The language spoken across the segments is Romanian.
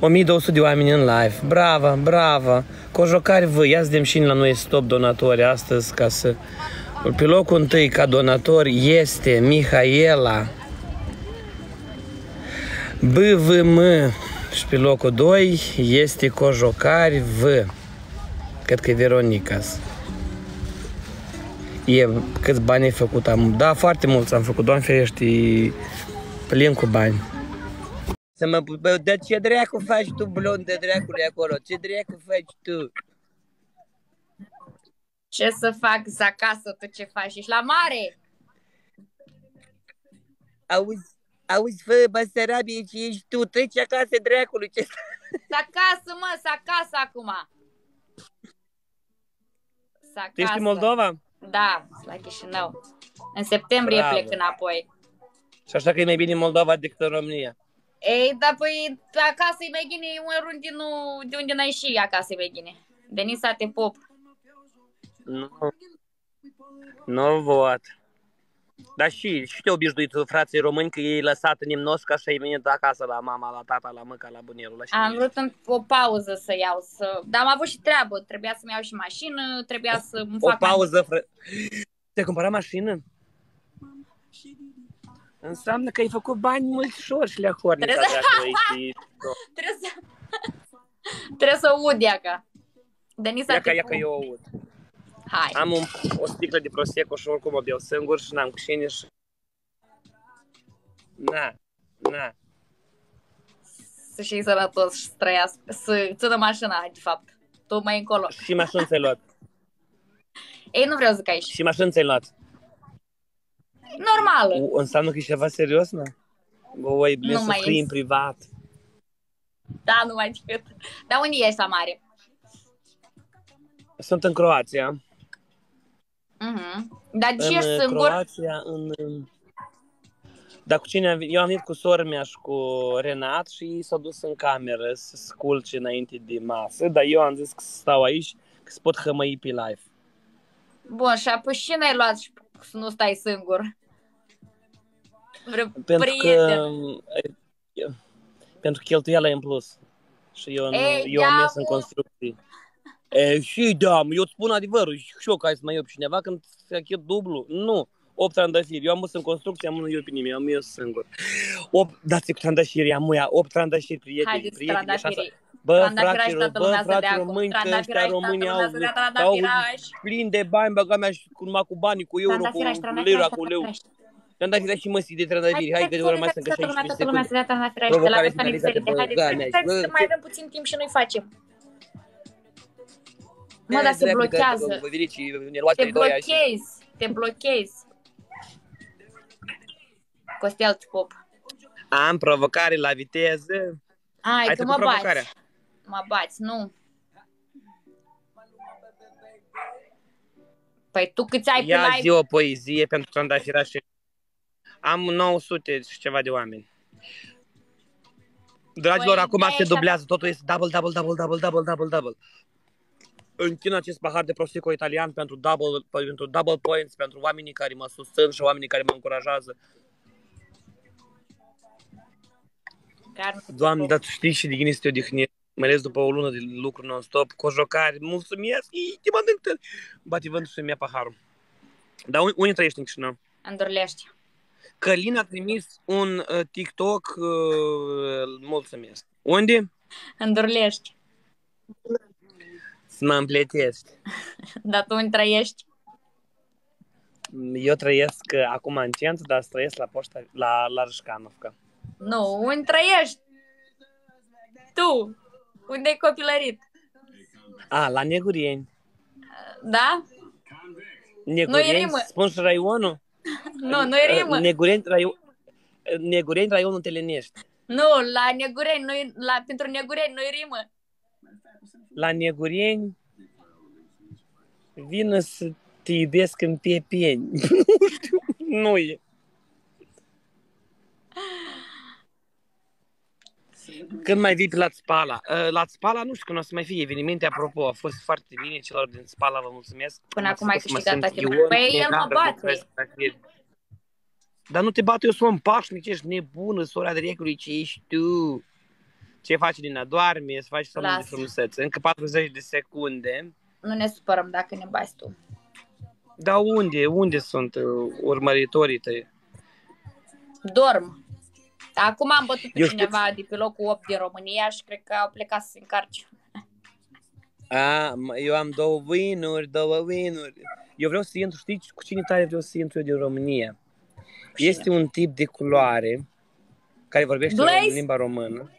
1200 de oameni în live. Bravo, bravo. Cojocari vă, ia să și la noi stop donatori astăzi ca să... Pe locul întâi ca donator este Mihaela BVM și pe locul 2 este Cojocari V. Cred că e Veronicas. E, câți bani ai făcut? Am, da, foarte mulți am făcut, doamne ferește, plin cu bani. Să mă bă, de ce dracu faci tu blond de dracule acolo? Ce dracu faci tu? Ce să fac să acasă, tu ce faci? Ești la mare? Auzi, auzi, fă, Basarabie, ce ești tu? Treci acasă, dracului, ce... Să acasă, mă, să acasă acum. Să acasă. Tu ești în Moldova? Da, la Chișinău. În septembrie Bravo. plec înapoi. Și așa că e mai bine în Moldova decât în România. Ei, dar păi acasă e mai bine oriunde nu, de unde n-ai și acasă e mai bine. Denisa, te pop. Nu. Nu văd. Dar și, și te obișnuit frații români că ei lăsat nimnos ca și ai venit acasă la mama, la tata, la măca, la bunierul. La Am cine vrut în, o pauză să iau, să... dar am avut și treabă. Trebuia să-mi iau și mașină, trebuia să îmi O fac... pauză, fră... Te-ai cumpărat mașină? Înseamnă că ai făcut bani mulțișori și le-a hornița Trebuie să- dacă ești... Trebuie să... Trebuie să aud, iaca. Denisa, Ia ca, te ia că pop. eu aud. Hai. Am un, o sticlă de prosecco și oricum o beau singur și n-am cu cine și... Na, na. Să și sănătos și să trăiască, să țină mașina, de fapt. Tu mai încolo. Și mașini ți-ai luat. Ei, nu vreau să zic aici. Și mașini ți-ai luat. Normală. U- Înseamnă că e ceva serios, na? Voi Nu nu să mai scrii în este. privat. Da, nu mai decât. Dar unde ești la mare? Sunt în Croația. Mhm. Dar ce în ești uh, singur? Croația, în... Dar cu cine am venit? Eu am venit cu sora mea și cu Renat și ei s-au dus în cameră să sculce înainte de masă, dar eu am zis că stau aici, că se pot hămăi pe live. Bun, și apoi și n-ai luat și să nu stai singur? Vreo Pentru prieten. că pentru că cheltuiala e în plus. Și eu, nu, Ei, eu am da, mers în mă. construcții. E, și da, eu îți spun adevărul, și eu ca să mai iau pe cineva când se achit dublu. Nu, 8 trandafiri. Eu am mers în construcție, am nu eu pe nimeni, am mers singur. 8, dați cu trandafiri, am muia, 8 trandafiri, prieteni, Haideți, prieteni, așa. trandafirii. Bă, Trandafirași, fraților, toată bă, lumea să frate dea cu români, că ăștia trandafirași, români toată au, lumea să dea au trandafirași. plin de bani, băga mea și cu, numai cu banii, cu euro, cu Trandafirași, lira, trandafirași, cu leu. Trandafirași. Trandafiri și măsii de trandafiri, hai că doar mai sunt toată că lumea, 16 toată lumea secunde. să dea trandafirași de la Provocare persoane finalitate, diferite. bă, Haideți, da, haideți, mea, haideți bă, să mai ce- avem puțin timp și noi facem. Mă, Eh, dar se dracu, blochează. că Vă veniți și ne luați Te pe doi așa. blochezi, te blochezi. Costel, te pop. Am provocare la viteză. Ai, Hai că tu mă cu provocarea. bați. Mă bați, nu. Păi tu câți ai pe Ia zi live? o poezie pentru trandafira și... Am 900 și ceva de oameni. Dragilor, Păi, acum de-aia se și-a- dublează, totul este double, double, double, double, double, double, double. Închin acest pahar de prosecco italian pentru double, pentru double points, pentru oamenii care mă susțin și oamenii care mă încurajează. Carne, Doamne, dar tu știi și de gine să te odihnești, mai ales după o lună de lucru non-stop, cojocari, mulțumesc, Ii, te mănânc te... Bate vântul și mi-a paharul. Dar unde, unde trăiești în Chișinău? în Dorlești. Călin a trimis un uh, TikTok, uh, mulțumesc. Unde? În Dorlești. Să mă împletești. Dar tu unde trăiești? Eu trăiesc uh, acum în centru, dar trăiesc la poșta, la, la Râșcanovca. Nu, unde trăiești? Tu. Unde ai copilărit? A, la Negurieni. Da? Negurieni, rimă. spun și raionul? Nu, nu Uh, rimă. Negurieni, raio... uh, Negurieni, raionul Telenești. Nu, la Negureni, nu la, pentru Negureni nu rimă. La Negurieni vină să te iubesc în piepeni. nu știu, nu e. Când mai vii pe la Spala? Uh, La Spala nu știu când o să mai fie evenimente. Apropo, a fost foarte bine celor din Spala, vă mulțumesc. Până M-a acum ai făcut să mă câștigat simt toate Ion, Păi el mă egal, bate. București, București. Dar nu te bat, eu sunt pașnic, ești nebună, sora dracului, ce ești tu. Ce faci, Lina? Doarme, să faci somn de Lasă. frumusețe. Încă 40 de secunde. Nu ne supărăm dacă ne bați tu. Dar unde? Unde sunt uh, urmăritorii tăi? Dorm. Acum am bătut pe Eu știu- cineva de pe locul 8 din România și cred că au plecat să se încarce. A, m- eu am două winuri, două winuri. Eu vreau să intru, știi cu cine tare vreau să intru eu din România? Cine? Este un tip de culoare care vorbește Blaze? în limba română.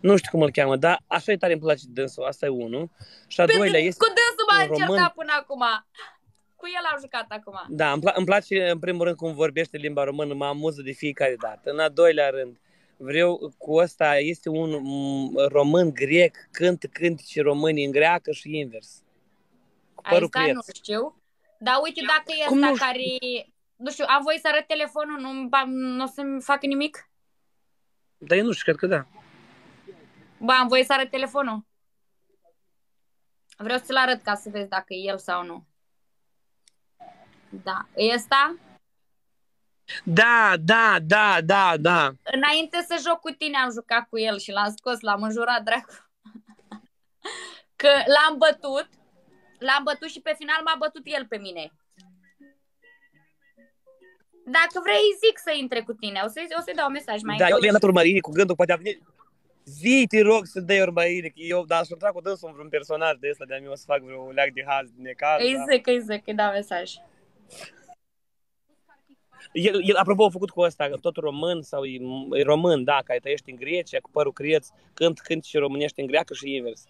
Nu știu cum îl cheamă, dar așa e tare îmi place dânsul, asta e unul. Și a doilea este... Cu dânsul m-a un încercat român. până acum. Cu el am jucat acum. Da, îmi, pla- îmi place în primul rând cum vorbește limba română, mă amuză de fiecare dată. În a doilea rând, vreau cu ăsta, este un m, român grec, cântă cântece români în greacă și invers. Cu părul Asta nu creț. știu. Dar uite dacă e Cum ăsta nu știu? care... Nu știu, am voie să arăt telefonul, nu, nu o să-mi facă nimic? Dar eu nu știu, cred că da. Ba, am voie să arăt telefonul. Vreau să-l arăt ca să vezi dacă e el sau nu. Da. E ăsta? Da, da, da, da, da. Înainte să joc cu tine am jucat cu el și l-am scos, l-am înjurat, dracu. Că l-am bătut, l-am bătut și pe final m-a bătut el pe mine. Dacă vrei, zic să intre cu tine. O să-i, o să-i dau un mesaj mai Da, eu încolo. i-am dat urmăririi cu gândul, poate a venit... Zi, te rog să dai urmărire, că eu, dar aș intra cu dânsul în vreun personaj de ăsta, de-a mea o să fac vreo leac de haz din necaz. Îi da. zic, îi zic, îi dau mesaj. El, el, apropo, a făcut cu ăsta, tot român sau e, e român, da, care trăiește în Grecia, cu părul creț, cânt, cânt și românește în greacă și invers.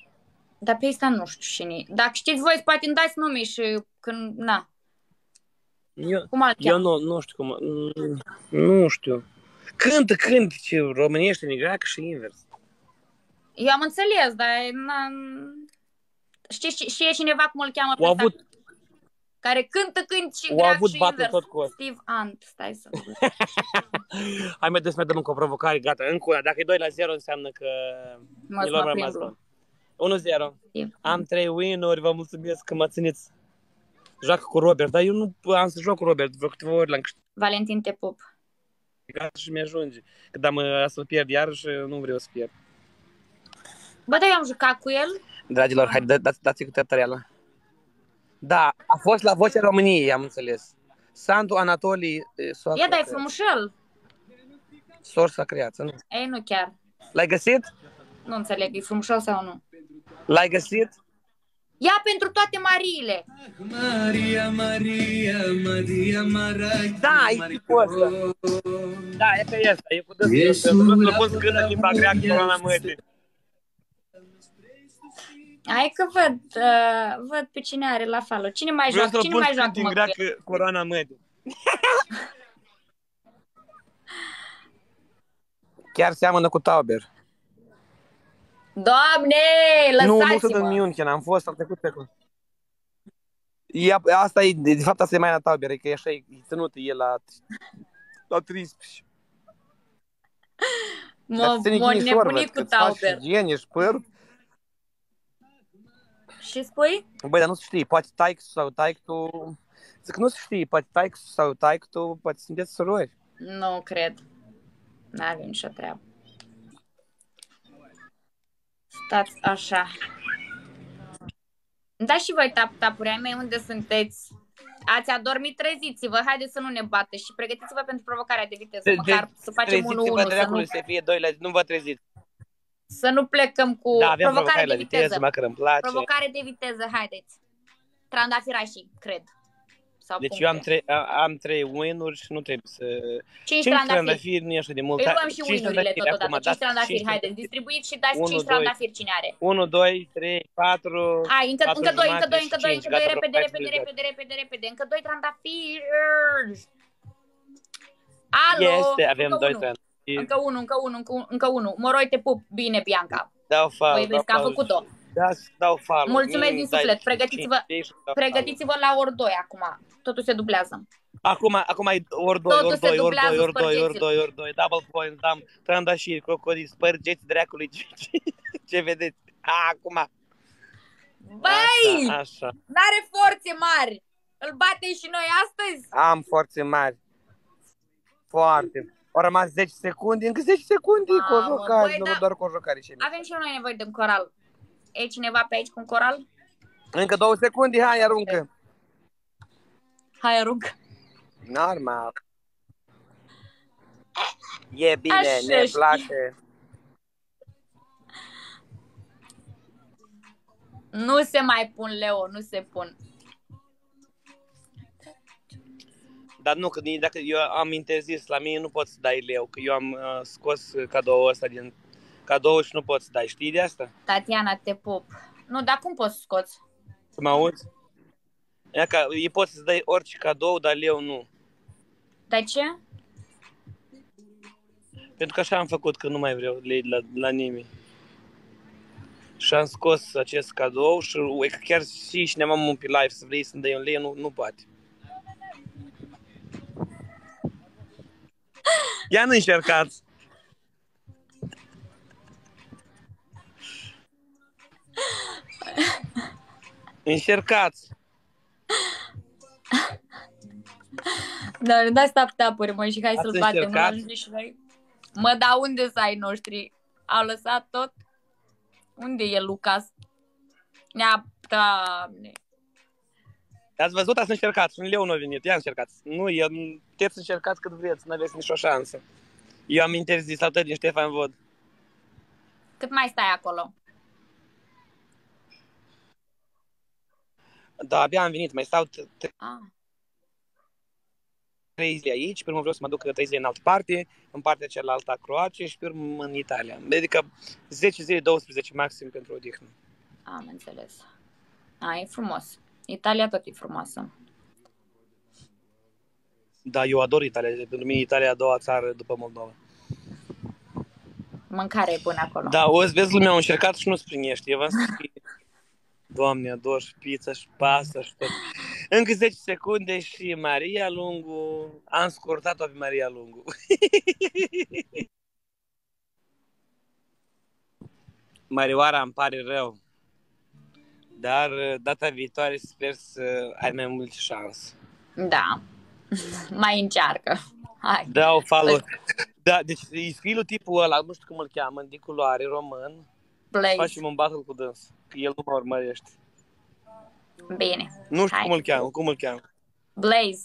Dar pe asta nu știu cine e. Dacă știți voi, poate îmi dați nume și când, na, Eu, cum al eu cheamă? nu, nu știu cum, mm, nu știu. Cântă, cânt și românește în greacă și invers. Eu am înțeles, dar na, știți, știi, știe cineva cum îl cheamă pe Au ăsta? avut, Care cântă, cânt și au greac avut și battle invers. tot cu ăsta. Steve Ant, stai să Hai mai des mai dăm încă o provocare, gata, încă una. Dacă e 2 la 0 înseamnă că mă, e să luăm mă rămas prind. bun. 1-0. Steve. Am 3 win-uri, vă mulțumesc că mă țineți. Joacă cu Robert, dar eu nu am să joc cu Robert, vreo câteva ori l-am Valentin, te pup. câștigat și mi-ajunge. Că da, mă, să pierd iarăși, nu vreau să pierd. Bă, dar eu am jucat cu el. Dragilor, hai, da, dați, dați cu tătăreala. Da, a fost la Vocea României, am înțeles. Sandu Anatolii, e, soarta Ia, dar e creață. frumușel. Sorsa creață, nu? Ei, nu chiar. L-ai găsit? Nu înțeleg, e frumușel sau nu. L-ai găsit? Ia pentru toate Mariile. Maria, Maria, Maria, Maria. Da, e cu ăsta. Da, e pe ăsta, e cu dânsul. Iesus, Nu nu pot scând în limba greacă, corona mătii. Hai că văd, uh, văd pe cine are la follow. Cine mai Vreau joacă? să-l Cine pun mai scând joacă, în mă, cu el? greacă, corona mătii. Chiar seamănă cu Tauber. Doamne, Nu, nu sunt în lăsați-mă. München, am fost, am trecut pe acolo. E, asta e, de, de fapt asta e mai la Tauber, e că e așa, e ținut el la, la 13. Mă, mă nebunit cu Tauber. Igiene și păr. Și spui? Băi, dar nu se știe, poate taic sau taic tu... Zic, nu se știe, poate taic sau taic tu, poate sunteți surori. Nu cred. N-avem nicio treabă. Stați așa. Da și voi, tap tapuri ai mei, unde sunteți? Ați adormit, treziți-vă, haideți să nu ne bată și pregătiți-vă pentru provocarea de viteză, măcar să facem 1-1, Treziți-vă să nu, dracului să fie 2 la nu vă treziți. Să nu plecăm cu Da, avem provocare provocare la de viteză. viteză, măcar îmi place. Provocare de viteză, haideți. Trandafirașii, cred. Sau Deci puncte. eu am trei, a- am trei win-uri și nu trebuie să... 5 Cinci trandafiri. trandafiri nu e așa de mult. Îi Hai, luăm și cinci win-urile trandafiri totodată. acum, 5 dați trandafiri, cinci haideți. Distribuiți și dați Unu, 5 doi. trandafiri cine are. 1, 2, 3, 4... Hai, încă, patru încă 2, încă jumate 2, și încă 2, cinci, încă 2, gata, repede, hai să repede, plecați. repede, repede, repede. Încă 2 trandafiri. Alo! Este, avem încă 2 unu. trandafiri. Încă 1, încă 1, încă 1, încă 1. Moroi, te pup. Bine, Bianca. Dau fal, Păi vezi că am făcut-o. Da, dau fal. Mulțumesc din suflet. Pregătiți-vă- Pregătiți-vă la ori 2 acum. Totul se dublează. Acum, acum e ori 2, Totul ori se 2, ori 2, dublează, ori 2, ori spărgeți-l. 2, ori 2, double points, dam trandafiri, crocodili, spărgeți dracului ce, ce, ce vedeți. A, acum. Băi! Așa, așa. N-are forțe mari. Îl batem și noi astăzi? Am forțe mari. Foarte. Au rămas 10 secunde, încă 10 secunde cu o Mamă, jocare, băi, nu da. doar cu o jocare și Avem și noi nevoie de un coral. E cineva pe aici cu un coral? Încă 2 secunde, hai, aruncă. Hai, aruncă. Normal. E bine, Așa ne știi. place. Nu se mai pun, Leo, nu se pun. Dar nu, că dacă eu am interzis, la mine nu poți să dai leu, că eu am uh, scos cadoul ăsta din cadou și nu poți să dai. Știi de asta? Tatiana, te pup. Nu, dar cum poți să scoți? Să mă auzi? Ia că îi poți să dai orice cadou, dar leu nu. De ce? Pentru că așa am făcut, că nu mai vreau lei la, la nimeni. Și am scos acest cadou și ui, că chiar și cineva mă pe live să vrei să-mi dai un lei, nu, nu poate. Ia nu încercați! Încercați! Dar ne dați tap-tapuri, mă, și hai Ați să-l batem. Nu încercat? ajunge și noi. Mă, dar unde să ai noștri? Au lăsat tot? Unde e Lucas? Nea, doamne. Ați văzut, ați încercat și un leu nu a venit. Ia încercați. Nu, eu, puteți să încercați cât vreți, nu aveți nicio șansă. Eu am interzis atât din Ștefan Vod. Cât mai stai acolo? Da, abia am venit, mai stau t- t- Ah. trei zile aici, pe urmă vreau să mă duc trei zile în altă parte, în partea cealaltă a Croației și pe urmă în Italia. Adică 10 zile, 12 maxim pentru odihnă. Am înțeles. A, e frumos. Italia tot e frumoasă. Da, eu ador Italia. Pentru mine Italia e a doua țară după Moldova. Mâncare e bună acolo. Da, o să vezi, lumea a încercat și nu-ți primește. Eu v-am spus că... Doamne, ador și pizza și pasta și tot. Încă 10 secunde și Maria Lungu... Am scurtat-o pe Maria Lungu. Marioara, îmi pare rău. Dar uh, data viitoare sper să ai mai multe șanse. Da. mai încearcă. Hai. Da, o follow. Da, deci îi scrii lui tipul ăla, nu știu cum îl cheamă, de culoare român. Blaze. Facem un battle cu dâns, că el nu mă urmărește. Bine. Nu știu Hai. cum îl cheamă, cum îl cheamă. Blaze.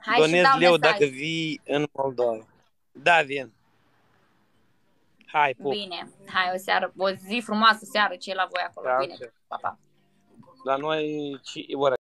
Hai Donez și dau leu mesaj. dacă vii în Moldova. Da, vin. Hai, pup. Bine. Hai, o seară, o zi frumoasă seară, ce e la voi acolo. Da, Bine. ok. Pa, pa. La noi, ci, ora